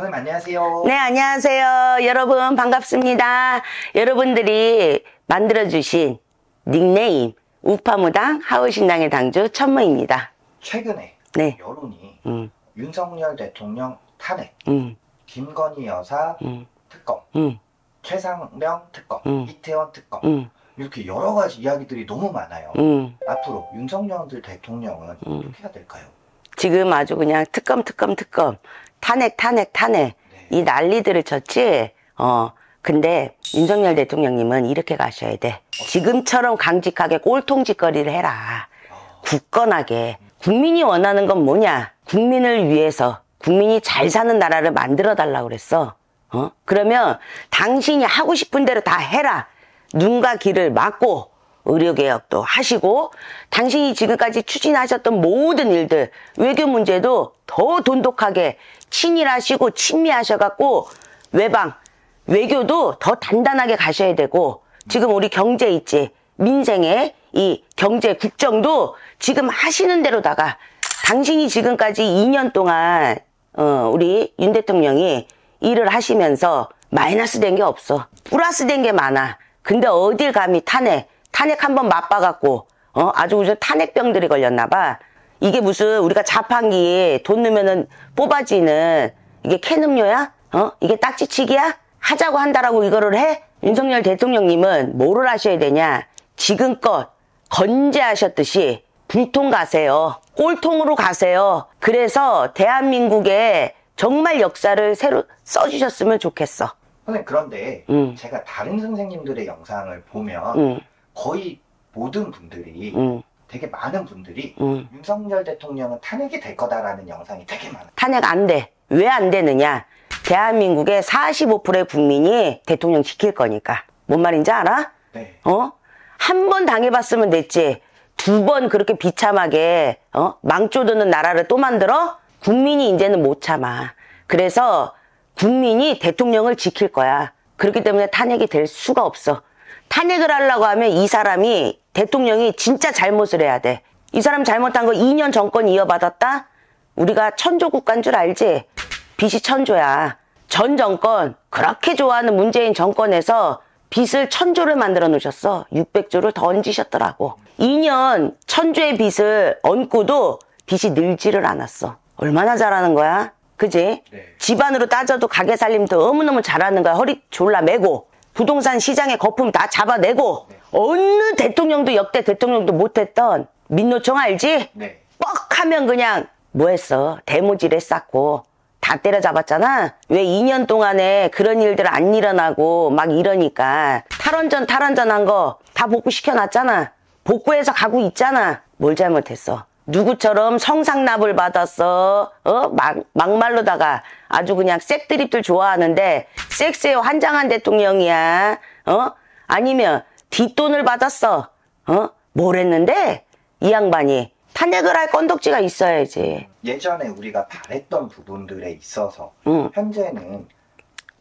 선생님 안녕하세요. 네, 안녕하세요. 여러분 반갑습니다. 여러분들이 만들어주신 닉네임 우파무당 하우신당의 당주 천무입니다. 최근에 네. 여론이 음, 윤석열 대통령 탄핵, 음, 김건희 여사 음, 특검, 음, 최상명 특검, 음. 이태원 특검 음, 이렇게 여러 가지 이야기들이 너무 많아요. 음. 앞으로 윤석열 대통령은 음. 어떻게 해야 될까요? 지금 아주 그냥 특검, 특검, 특검. 탄핵, 탄핵, 탄핵. 네. 이 난리들을 쳤지. 어. 근데 윤석열 대통령님은 이렇게 가셔야 돼. 지금처럼 강직하게 꼴통짓거리를 해라. 어, 굳건하게. 국민이 원하는 건 뭐냐? 국민을 위해서 국민이 잘 사는 나라를 만들어 달라고 그랬어. 어? 그러면 당신이 하고 싶은 대로 다 해라. 눈과 귀를 막고 의료개혁도 하시고 당신이 지금까지 추진하셨던 모든 일들 외교 문제도 더 돈독하게 친일하시고 친미하셔갖고 외방 외교도 더 단단하게 가셔야 되고 지금 우리 경제 있지 민생의 이 경제 국정도 지금 하시는 대로다가 당신이 지금까지 2년 동안 어, 우리 윤 대통령이 일을 하시면서 마이너스 된 게 없어. 플러스 된 게 많아. 근데 어딜 감히 탄핵 탄핵 한번 맛봐갖고 어 아주 무슨 탄핵병들이 걸렸나 봐 이게 무슨 우리가 자판기에 돈 넣으면은 뽑아지는 이게 캔음료야? 어? 이게 딱지치기야? 하자고 한다라고 이거를 해? 윤석열 대통령님은 뭐를 하셔야 되냐? 지금껏 건재하셨듯이 불통 가세요. 꼴통으로 가세요. 그래서 대한민국의 정말 역사를 새로 써주셨으면 좋겠어. 선생님 그런데 음. 제가 다른 선생님들의 영상을 보면 응, 거의 모든 분들이 응, 되게 많은 분들이 응. 윤석열 대통령은 탄핵이 될 거다라는 영상이 되게 많아요. 탄핵 안 돼. 왜 안 되느냐? 대한민국의 45%의 국민이 대통령 지킬 거니까. 뭔 말인지 알아? 네. 어? 한 번 당해봤으면 됐지. 두 번 그렇게 비참하게, 어? 망조드는 나라를 또 만들어? 국민이 이제는 못 참아. 그래서 국민이 대통령을 지킬 거야. 그렇기 때문에 탄핵이 될 수가 없어. 탄핵을 하려고 하면 이 사람이, 대통령이 진짜 잘못을 해야 돼. 이 사람 잘못한 거 2년 정권 이어받았다? 우리가 천조 국가인 줄 알지? 빚이 천조야. 전 정권, 그렇게 좋아하는 문재인 정권에서 빚을 천조를 만들어 놓으셨어. 600조를 더 얹으셨더라고. 2년 천조의 빚을 얹고도 빚이 늘지를 않았어. 얼마나 잘하는 거야? 그지? 네. 집안으로 따져도 가게 살림 도 너무너무 잘하는 거야. 허리 졸라 매고. 부동산 시장의 거품 다 잡아내고. 어느 대통령도 역대 대통령도 못했던 민노총 알지? 네. 뻑 하면 그냥 뭐 했어? 대모질에 쌓고 다 때려잡았잖아? 왜 2년 동안에 그런 일들 안 일어나고 막 이러니까 탈원전 탈원전 한 거 다 복구 시켜놨잖아. 복구해서 가고 있잖아. 뭘 잘못했어? 누구처럼 성상납을 받았어? 어? 막, 막말로다가 아주 그냥 색드립들 좋아하는데 섹스에 환장한 대통령이야. 어? 아니면 뒷돈을 받았어. 어? 뭘 했는데? 이 양반이 탄핵을 할 건덕지가 있어야지. 예전에 우리가 바랬던 부분들에 있어서 응. 현재는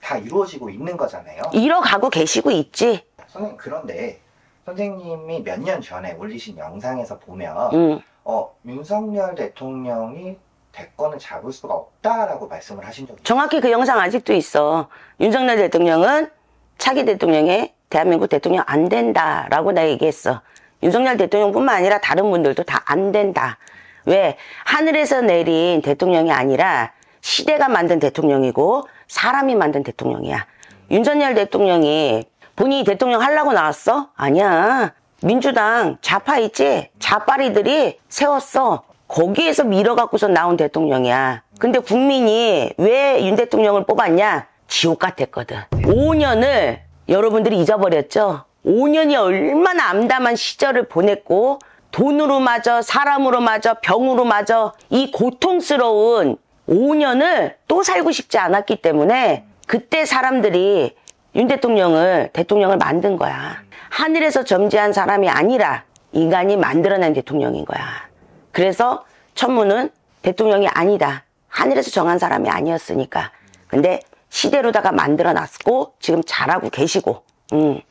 다 이루어지고 있는 거잖아요. 이뤄가고 계시고 있지. 선생님 그런데 선생님이 몇 년 전에 올리신 영상에서 보면 응. 어, 윤석열 대통령이 대권을 잡을 수가 없다라고 말씀을 하신 적이. 정확히 그 영상 아직도 있어. 윤석열 대통령은 차기 대통령의 대한민국 대통령 안 된다라고 나 얘기했어. 윤석열 대통령뿐만 아니라 다른 분들도 다 안 된다. 왜? 하늘에서 내린 대통령이 아니라 시대가 만든 대통령이고 사람이 만든 대통령이야. 윤석열 대통령이 본인이 대통령 하려고 나왔어? 아니야. 민주당 좌파 있지? 좌파리들이 세웠어. 거기에서 밀어갖고서 나온 대통령이야. 근데 국민이 왜 윤 대통령을 뽑았냐? 지옥 같았거든. 5년을 여러분들이 잊어버렸죠? 5년이 얼마나 암담한 시절을 보냈고, 돈으로 마저, 사람으로 마저, 병으로 마저, 이 고통스러운 5년을 또 살고 싶지 않았기 때문에, 그때 사람들이 윤 대통령을, 대통령을 만든 거야. 하늘에서 점지한 사람이 아니라 인간이 만들어낸 대통령인 거야. 그래서 천무는 대통령이 아니다. 하늘에서 정한 사람이 아니었으니까. 근데 시대로다가 만들어 놨고 지금 잘하고 계시고. 음.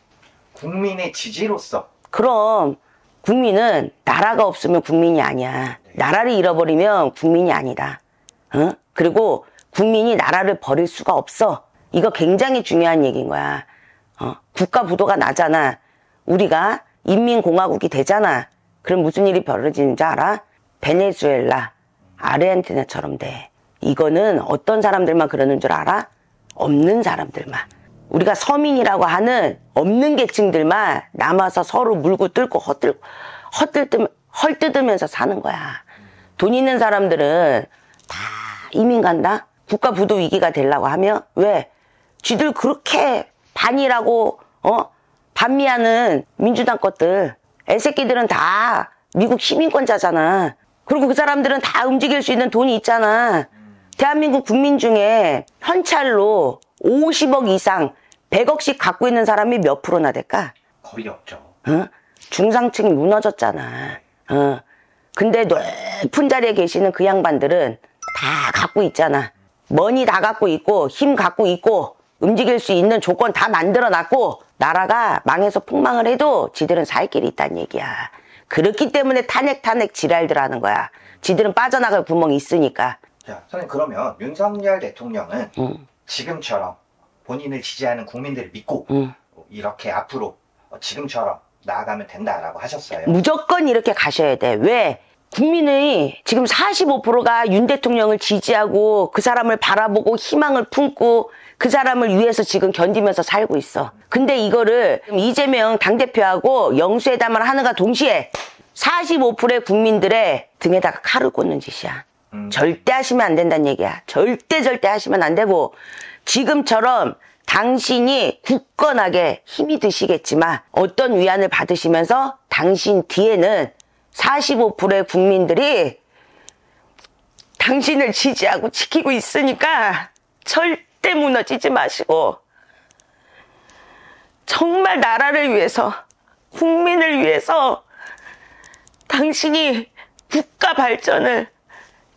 국민의 지지로서 그럼 국민은 나라가 없으면 국민이 아니야. 나라를 잃어버리면 국민이 아니다. 어? 그리고 국민이 나라를 버릴 수가 없어. 이거 굉장히 중요한 얘기인 거야. 어, 국가 부도가 나잖아. 우리가 인민공화국이 되잖아. 그럼 무슨 일이 벌어지는지 알아? 베네수엘라, 아르헨티나처럼 돼. 이거는 어떤 사람들만 그러는 줄 알아? 없는 사람들만. 우리가 서민이라고 하는 없는 계층들만 남아서 서로 물고 뜯고 헛들, 헛들, 헐뜯으면서 사는 거야. 돈 있는 사람들은 다 이민 간다? 국가 부도 위기가 되려고 하면 왜? 쥐들 그렇게 반이라고 어? 반미하는 민주당 것들 애새끼들은 다 미국 시민권자잖아. 그리고 그 사람들은 다 움직일 수 있는 돈이 있잖아. 대한민국 국민 중에 현찰로 50억 이상 100억씩 갖고 있는 사람이 몇 프로나 될까? 거의 없죠. 어? 중상층이 무너졌잖아. 어. 근데 높은 자리에 계시는 그 양반들은 다 갖고 있잖아. 머니 다 갖고 있고 힘 갖고 있고 움직일 수 있는 조건 다 만들어 놨고 나라가 망해서 폭망을 해도 지들은 살 길이 있다는 얘기야. 그렇기 때문에 탄핵 탄핵 지랄들 하는 거야. 지들은 빠져나갈 구멍이 있으니까. 자, 선생님 그러면 윤석열 대통령은 응. 지금처럼 본인을 지지하는 국민들을 믿고 응. 이렇게 앞으로 지금처럼 나아가면 된다라고 하셨어요. 무조건 이렇게 가셔야 돼. 왜? 국민의 지금 45%가 윤 대통령을 지지하고 그 사람을 바라보고 희망을 품고 그 사람을 위해서 지금 견디면서 살고 있어. 근데 이거를 이재명 당대표하고 영수회담을 하는가 동시에 45%의 국민들의 등에다가 칼을 꽂는 짓이야. 음. 절대 하시면 안 된다는 얘기야. 절대 절대 하시면 안 되고 지금처럼 당신이 굳건하게 힘이 드시겠지만 어떤 위안을 받으시면서 당신 뒤에는 45%의 국민들이 당신을 지지하고 지키고 있으니까 절대 무너지지 마시고 정말 나라를 위해서 국민을 위해서 당신이 국가 발전을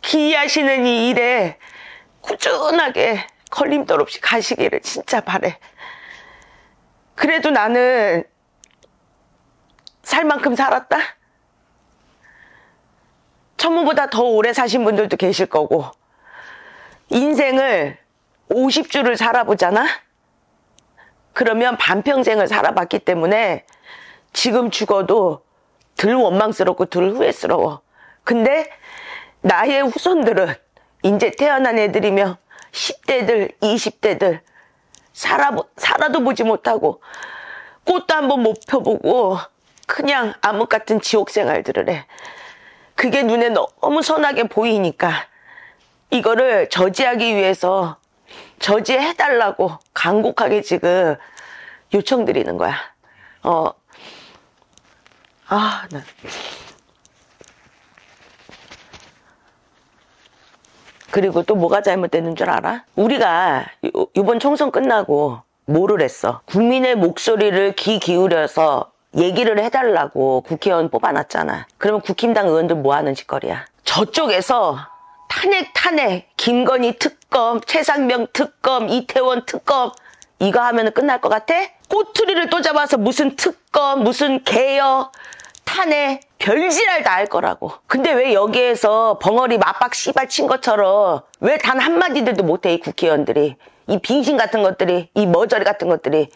기이하시는 이 일에 꾸준하게 걸림돌 없이 가시기를 진짜 바래. 그래도 나는 살 만큼 살았다. 천무보다 더 오래 사신 분들도 계실 거고 인생을 50주를 살아보잖아? 그러면 반평생을 살아봤기 때문에 지금 죽어도 덜 원망스럽고 덜 후회스러워. 근데 나의 후손들은 이제 태어난 애들이며 10대들, 20대들 살아, 살아도 보지 못하고 꽃도 한번 못 펴보고 그냥 암흑 같은 지옥 생활들을 해. 그게 눈에 너무 선하게 보이니까 이거를 저지하기 위해서 저지해달라고 간곡하게 지금 요청드리는 거야. 어. 아, 나. 그리고 또 뭐가 잘못됐는 줄 알아? 우리가 요- 이번 총선 끝나고 뭐를 했어? 국민의 목소리를 귀 기울여서 얘기를 해달라고 국회의원 뽑아놨잖아. 그러면 국힘당 의원들 뭐 하는 짓거리야? 저쪽에서 탄핵, 탄핵, 김건희 특 검, 최상병 특검, 이태원 특검, 이거 하면 끝날 것 같아? 꼬투리를 또 잡아서 무슨 특검, 무슨 개혁, 탄핵, 별지랄 다 할 거라고. 근데 왜 여기에서 벙어리 맞박 씨발 친 것처럼 왜 단 한마디들도 못해, 이 국회의원들이. 이 빙신 같은 것들이, 이 머저리 같은 것들이.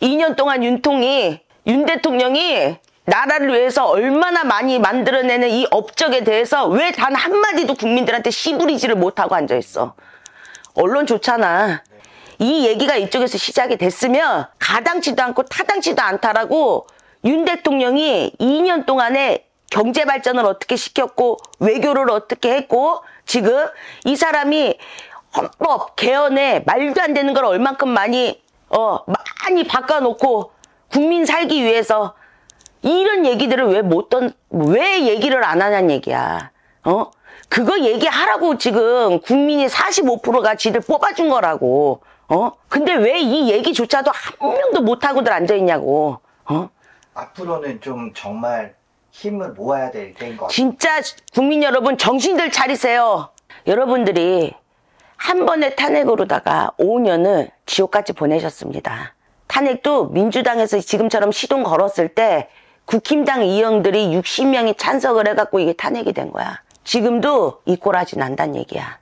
2년 동안 윤통이, 윤 대통령이 나라를 위해서 얼마나 많이 만들어내는 이 업적에 대해서 왜 단 한마디도 국민들한테 씨부리지를 못하고 앉아있어. 언론 좋잖아. 이 얘기가 이쪽에서 시작이 됐으면 가당치도 않고 타당치도 않다라고 윤 대통령이 2년 동안에 경제 발전을 어떻게 시켰고 외교를 어떻게 했고 지금 이 사람이 헌법 개헌에 말도 안 되는 걸 얼만큼 많이 어 많이 바꿔놓고 국민 살기 위해서 이런 얘기들을 왜 못 던 왜 얘기를 안 하냐는 얘기야. 어? 그거 얘기하라고 지금 국민이 45%가 지들 뽑아준 거라고. 어? 근데 왜 이 얘기조차도 한 명도 못 하고들 앉아 있냐고. 어? 앞으로는 좀 정말 힘을 모아야 될 때인 것 같아요. 진짜 국민 여러분 정신들 차리세요. 여러분들이 한 번의 탄핵으로다가 5년을 지옥같이 보내셨습니다. 탄핵도 민주당에서 지금처럼 시동 걸었을 때 국힘당 의원들이 60명이 찬성을 해갖고 이게 탄핵이 된 거야. 지금도 이 꼴하지 난다는 얘기야.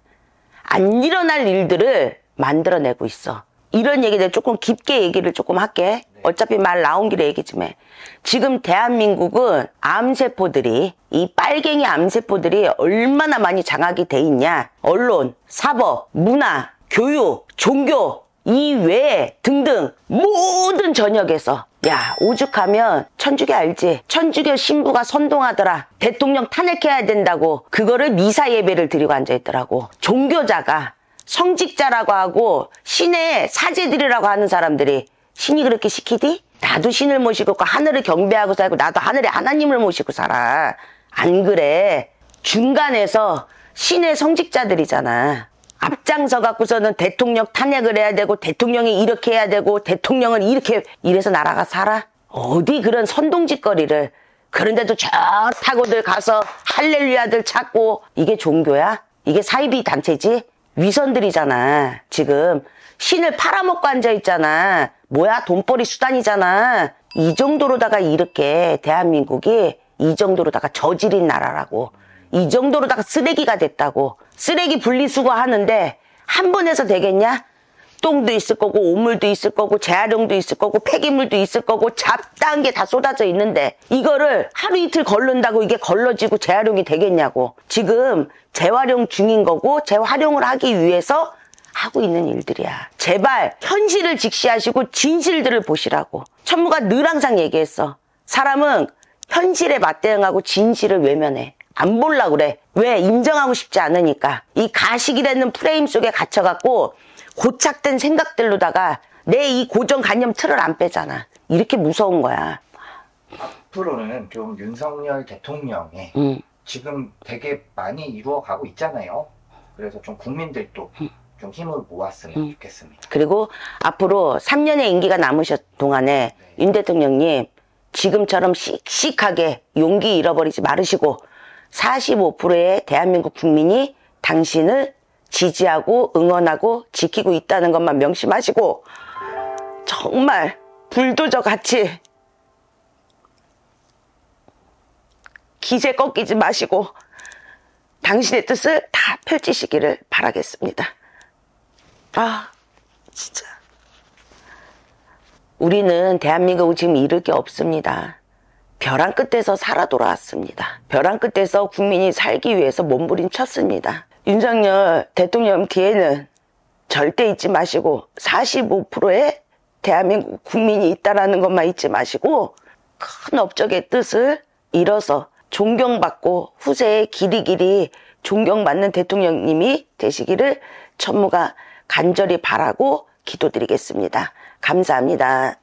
안 일어날 일들을 만들어내고 있어. 이런 얘기들 조금 깊게 얘기를 조금 할게. 어차피 말 나온 길에 얘기 좀 해. 지금 대한민국은 암세포들이, 이 빨갱이 암세포들이 얼마나 많이 장악이 돼 있냐. 언론, 사법, 문화, 교육, 종교, 이외에 등등 모든 전역에서 야 오죽하면 천주교 알지? 천주교 신부가 선동하더라. 대통령 탄핵해야 된다고 그거를 미사 예배를 드리고 앉아있더라고. 종교자가 성직자라고 하고 신의 사제들이라고 하는 사람들이 신이 그렇게 시키디? 나도 신을 모시고 하늘을 경배하고 살고 나도 하늘에 하나님을 모시고 살아. 안 그래. 중간에서 신의 성직자들이잖아. 앞장서 갖고서는 대통령 탄핵을 해야 되고 대통령이 이렇게 해야 되고 대통령은 이렇게 이래서 나라가 살아? 어디 그런 선동짓거리를 그런데도 좋다고들 가서 할렐루야들 찾고 이게 종교야? 이게 사이비 단체지? 위선들이잖아 지금 신을 팔아먹고 앉아있잖아 뭐야 돈벌이 수단이잖아 이 정도로다가 이렇게 대한민국이 이 정도로다가 저질인 나라라고 이 정도로다가 쓰레기가 됐다고 쓰레기 분리수거 하는데 한 번에서 되겠냐? 똥도 있을 거고 오물도 있을 거고 재활용도 있을 거고 폐기물도 있을 거고 잡다한 게 다 쏟아져 있는데 이거를 하루 이틀 걸른다고 이게 걸러지고 재활용이 되겠냐고. 지금 재활용 중인 거고 재활용을 하기 위해서 하고 있는 일들이야. 제발 현실을 직시하시고 진실들을 보시라고. 천무가 늘 항상 얘기했어. 사람은 현실에 맞대응하고 진실을 외면해 안 볼라 그래. 왜? 인정하고 싶지 않으니까. 이 가식이라는 프레임 속에 갇혀갖고 고착된 생각들로다가 내 이 고정관념 틀을 안 빼잖아. 이렇게 무서운 거야. 앞으로는 좀 윤석열 대통령의 응. 지금 되게 많이 이루어가고 있잖아요. 그래서 좀 국민들도 좀 힘을 모았으면 좋겠습니다. 그리고 앞으로 3년의 임기가 남으셨 동안에 윤 대통령님 지금처럼 씩씩하게 용기 잃어버리지 말으시고 45%의 대한민국 국민이 당신을 지지하고 응원하고 지키고 있다는 것만 명심하시고 정말 불도저 같이 기세 꺾이지 마시고 당신의 뜻을 다 펼치시기를 바라겠습니다. 아, 진짜. 우리는 대한민국 지금 잃을 게 없습니다. 벼랑 끝에서 살아 돌아왔습니다. 벼랑 끝에서 국민이 살기 위해서 몸부림쳤습니다. 윤석열 대통령 뒤에는 절대 잊지 마시고 45%의 대한민국 국민이 있다라는 것만 잊지 마시고 큰 업적의 뜻을 이뤄서 존경받고 후세에 길이길이 존경받는 대통령님이 되시기를 천무가 간절히 바라고 기도드리겠습니다. 감사합니다.